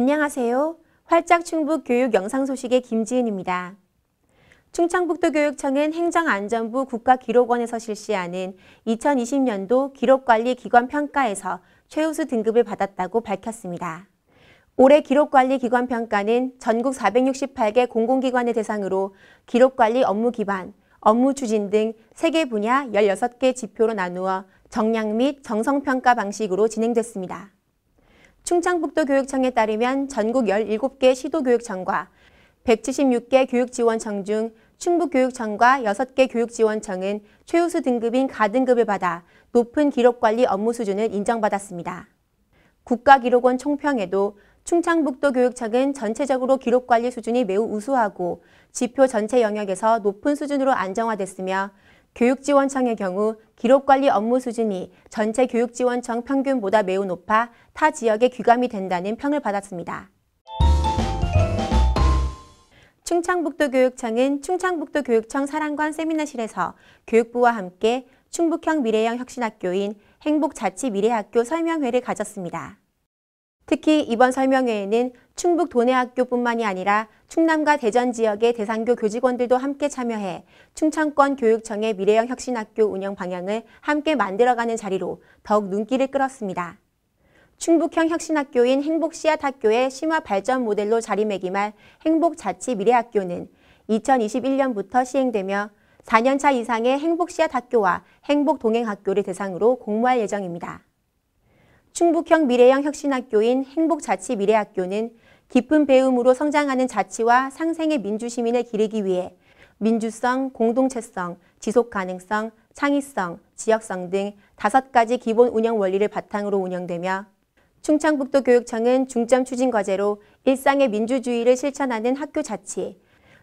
안녕하세요. 활짝 충북 교육 영상 소식의 김지은입니다. 충청북도교육청은 행정안전부 국가기록원에서 실시하는 2020년도 기록관리 기관 평가에서 최우수 등급을 받았다고 밝혔습니다. 올해 기록관리 기관 평가는 전국 468개 공공기관을 대상으로 기록관리 업무 기반, 업무 추진 등 3개 분야 16개 지표로 나누어 정량 및 정성평가 방식으로 진행됐습니다. 충청북도 교육청에 따르면 전국 17개 시도교육청과 176개 교육지원청 중 충북교육청과 6개 교육지원청은 최우수 등급인 가등급을 받아 높은 기록관리 업무 수준을 인정받았습니다. 국가기록원 총평에도 충청북도 교육청은 전체적으로 기록관리 수준이 매우 우수하고 지표 전체 영역에서 높은 수준으로 안정화됐으며 교육지원청의 경우 기록관리 업무 수준이 전체 교육지원청 평균보다 매우 높아 타 지역에 귀감이 된다는 평을 받았습니다. 충청북도 교육청은 충청북도 교육청 사랑관 세미나실에서 교육부와 함께 충북형 미래형 혁신학교인 행복자치미래학교 설명회를 가졌습니다. 특히 이번 설명회에는 충북 도내학교뿐만이 아니라 충남과 대전 지역의 대상교 교직원들도 함께 참여해 충청권 교육청의 미래형 혁신학교 운영 방향을 함께 만들어가는 자리로 더욱 눈길을 끌었습니다. 충북형 혁신학교인 행복씨앗학교의 심화 발전 모델로 자리매김할 행복자치미래학교는 2021년부터 시행되며 4년차 이상의 행복씨앗학교와 행복동행학교를 대상으로 공모할 예정입니다. 충북형 미래형 혁신학교인 행복자치미래학교는 깊은 배움으로 성장하는 자치와 상생의 민주시민을 기르기 위해 민주성, 공동체성, 지속가능성, 창의성, 지역성 등 다섯 가지 기본 운영 원리를 바탕으로 운영되며 충청북도 교육청은 중점 추진 과제로 일상의 민주주의를 실천하는 학교 자치,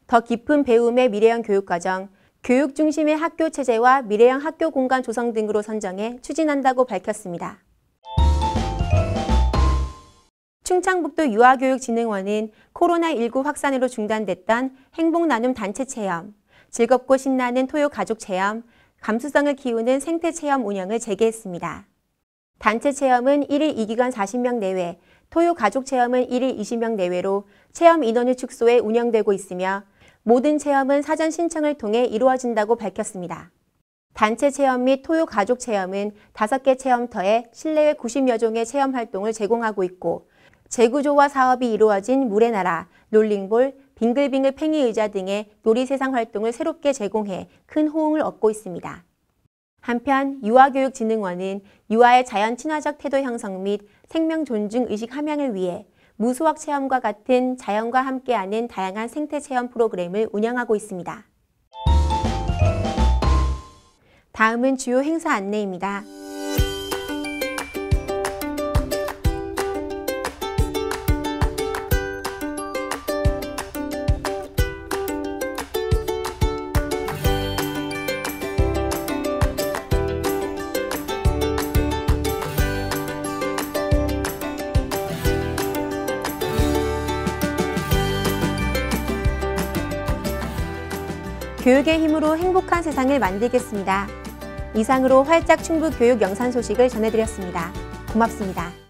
더 깊은 배움의 미래형 교육과정, 교육 중심의 학교 체제와 미래형 학교 공간 조성 등으로 선정해 추진한다고 밝혔습니다. 충청북도 유아교육진흥원은 코로나19 확산으로 중단됐던 행복 나눔 단체 체험, 즐겁고 신나는 토요 가족 체험, 감수성을 키우는 생태 체험 운영을 재개했습니다. 단체 체험은 1일 2기간 40명 내외, 토요 가족 체험은 1일 20명 내외로 체험 인원을 축소해 운영되고 있으며 모든 체험은 사전 신청을 통해 이루어진다고 밝혔습니다. 단체 체험 및 토요 가족 체험은 5개 체험터에 실내외 90여 종의 체험 활동을 제공하고 있고 재구조와 사업이 이루어진 물의 나라, 롤링볼, 빙글빙글 팽이 의자 등의 놀이세상 활동을 새롭게 제공해 큰 호응을 얻고 있습니다. 한편 유아교육진흥원은 유아의 자연 친화적 태도 형성 및 생명 존중 의식 함양을 위해 무수학 체험과 같은 자연과 함께하는 다양한 생태 체험 프로그램을 운영하고 있습니다. 다음은 주요 행사 안내입니다. 교육의 힘으로 행복한 세상을 만들겠습니다. 이상으로 활짝 충북 교육 영상 소식을 전해드렸습니다. 고맙습니다.